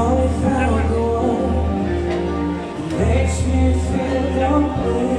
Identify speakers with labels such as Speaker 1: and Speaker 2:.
Speaker 1: only found the one that makes me
Speaker 2: feel complete.